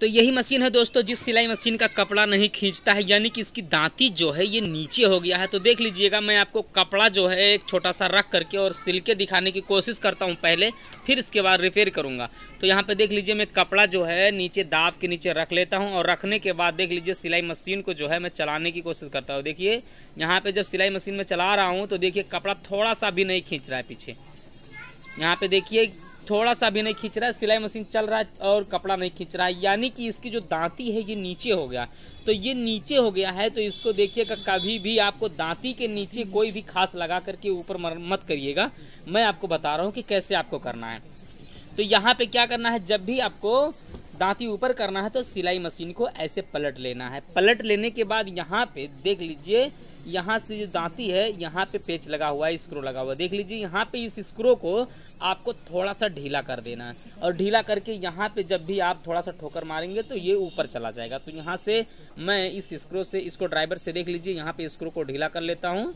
तो यही मशीन है दोस्तों, जिस सिलाई मशीन का कपड़ा नहीं खींचता है, यानी कि इसकी दांती जो है, ये नीचे हो गया है। तो देख लीजिएगा, मैं आपको कपड़ा जो है, एक छोटा सा रख करके और सिल के दिखाने की कोशिश करता हूँ पहले, फिर इसके बाद रिपेयर करूँगा। तो यहाँ पे देख लीजिए, मैं कपड़ा जो है, नीचे दाब के नीचे रख लेता हूँ और रखने के बाद देख लीजिए, सिलाई मशीन को जो है, मैं चलाने की कोशिश करता हूँ। देखिए, यहाँ पर जब सिलाई मशीन में चला रहा हूँ तो देखिए, कपड़ा थोड़ा सा भी नहीं खींच रहा है पीछे। यहाँ पे देखिए थोड़ा सा भी नहीं खींच रहा है सिलाई मशीन चल रहा है और कपड़ा नहीं खींच रहा है यानी कि इसकी जो दांती है ये नीचे हो गया। तो ये नीचे हो गया है तो इसको देखिएगा, कभी भी आपको दांती के नीचे कोई भी खास लगा करके ऊपर मरम्मत करिएगा। मैं आपको बता रहा हूँ कि कैसे आपको करना है। तो यहाँ पे क्या करना है, जब भी आपको दांती ऊपर करना है तो सिलाई मशीन को ऐसे पलट लेना है। पलट लेने के बाद यहाँ पे देख लीजिए, यहाँ से जो दांती है, यहाँ पे पेच लगा हुआ है स्क्रू लगा हुआ है। देख लीजिए, यहाँ पे इस स्क्रू को आपको थोड़ा सा ढीला कर देना है। और ढीला करके यहाँ पे जब भी आप थोड़ा सा ठोकर मारेंगे तो ये ऊपर चला जाएगा। तो यहाँ से मैं इस स्क्रू से, इसको ड्राइवर से देख लीजिए, यहाँ पे स्क्रू को ढीला कर लेता हूँ।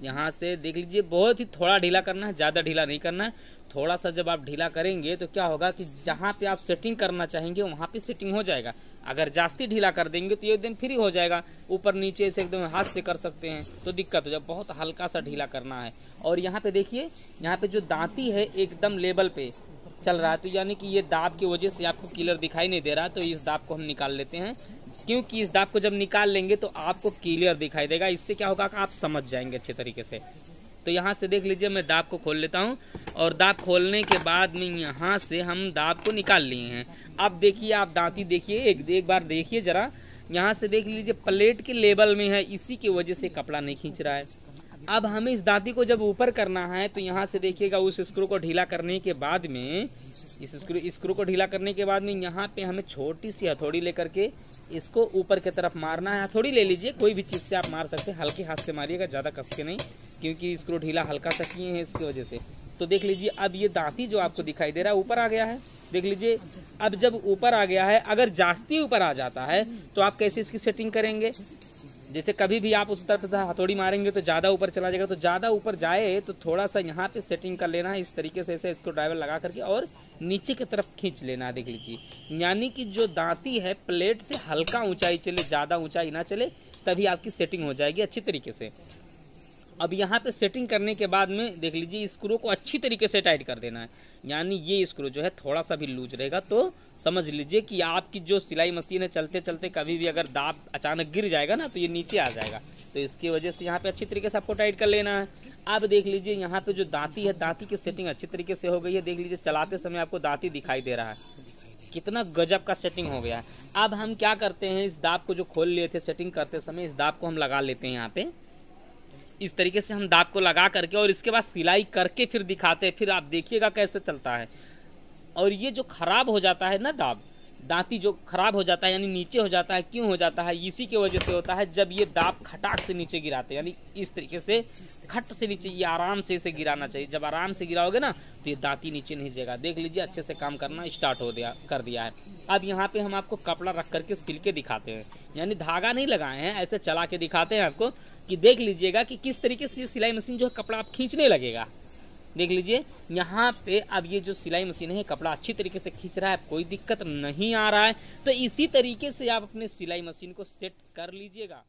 यहाँ से देख लीजिए, बहुत ही थोड़ा ढीला करना है, ज़्यादा ढीला नहीं करना है। थोड़ा सा जब आप ढीला करेंगे तो क्या होगा कि जहाँ पे आप सेटिंग करना चाहेंगे, वहाँ पे सेटिंग हो जाएगा। अगर जास्ती ढीला कर देंगे तो ये दिन फ्री हो जाएगा। ऊपर नीचे से एकदम हाथ से कर सकते हैं तो दिक्कत हो जाए। बहुत हल्का सा ढीला करना है। और यहाँ पे देखिए, यहाँ पे जो दांती है एकदम लेवल पे चल रहा है। तो यानी कि ये दाब की वजह से आपको किलर दिखाई नहीं दे रहा तो इस दाब को हम निकाल लेते हैं। क्योंकि इस दाब को जब निकाल लेंगे तो आपको क्लियर दिखाई देगा। इससे क्या होगा आप समझ जाएँगे अच्छे तरीके से। तो यहाँ से देख लीजिए, मैं दाब को खोल लेता हूँ और दाब खोलने के बाद में यहाँ से हम दाब को निकाल लिए हैं। अब देखिए, आप दांती देखिए, एक एक बार देखिए ज़रा। यहाँ से देख लीजिए, प्लेट के लेवल में है, इसी की वजह से कपड़ा नहीं खींच रहा है। अब हमें इस दांती को जब ऊपर करना है तो यहाँ से देखिएगा उस स्क्रू को ढीला करने के बाद में, इस स्क्रू स्क्रू को ढीला करने के बाद में यहाँ पे हमें छोटी सी हथौड़ी लेकर के इसको ऊपर की तरफ़ मारना है। हथौड़ी ले लीजिए, कोई भी चीज़ से आप मार सकते हैं। हल्के हाथ से मारिएगा, ज़्यादा कस के नहीं, क्योंकि स्क्रू ढीला हल्का सा किए हैं इसकी वजह से। तो देख लीजिए, अब ये दांती जो आपको दिखाई दे रहा है, ऊपर आ गया है। देख लीजिए, अब जब ऊपर आ गया है, अगर जास्ती ऊपर आ जाता है तो आप कैसे इसकी सेटिंग करेंगे? जैसे कभी भी आप उस तरफ़ से हथौड़ी मारेंगे तो ज़्यादा ऊपर चला जाएगा तो ज़्यादा ऊपर जाए तो थोड़ा सा यहाँ पे सेटिंग कर लेना है, इस तरीके से ऐसे इसको ड्राइवर लगा करके और नीचे की तरफ़ खींच लेना है, देख लीजिए। यानी कि जो दांती है प्लेट से हल्का ऊंचाई चले, ज़्यादा ऊंचाई ना चले, तभी आपकी सेटिंग हो जाएगी अच्छी तरीके से। अब यहाँ पे सेटिंग करने के बाद में, देख लीजिए स्क्रू को अच्छी तरीके से टाइट कर देना है। यानी ये स्क्रू जो है थोड़ा सा भी लूज रहेगा तो समझ लीजिए कि आपकी जो सिलाई मशीन है चलते चलते कभी भी अगर दाब अचानक गिर जाएगा ना तो ये नीचे आ जाएगा। तो इसकी वजह से यहाँ पे अच्छी तरीके से आपको टाइट कर लेना है। अब देख लीजिए, यहाँ पे जो दांती है, दांती की सेटिंग अच्छी तरीके से हो गई है। देख लीजिए, चलाते समय आपको दांती दिखाई दे रहा है। कितना गजब का सेटिंग हो गया है। अब हम क्या करते हैं, इस दाब को जो खोल लिए थे सेटिंग करते समय, इस दाब को हम लगा लेते हैं यहाँ पे। इस तरीके से हम दाब को लगा करके और इसके बाद सिलाई करके फिर दिखाते हैं। फिर आप देखिएगा कैसे चलता है। और ये जो ख़राब हो जाता है ना दाब दांती जो खराब हो जाता है, यानी नीचे हो जाता है, क्यों हो जाता है, इसी के वजह से होता है जब ये दाब खटाक से नीचे गिराते हैं। यानी इस तरीके से खट से नीचे, ये आराम से इसे गिराना चाहिए। जब आराम से गिराओगे ना तो ये दांती नीचे नहीं जाएगा। देख लीजिए, अच्छे से काम करना स्टार्ट हो दिया, कर दिया है। अब यहाँ पे हम आपको कपड़ा रख करके सिल के दिखाते हैं। यानी धागा नहीं लगाए हैं, ऐसे चला के दिखाते हैं आपको। कि देख लीजिएगा कि किस तरीके से सिलाई मशीन जो है कपड़ा आप खींचने लगेगा। देख लीजिए, यहाँ पे अब ये जो सिलाई मशीन है, कपड़ा अच्छी तरीके से खींच रहा है कोई दिक्कत नहीं आ रहा है। तो इसी तरीके से आप अपने सिलाई मशीन को सेट कर लीजिएगा।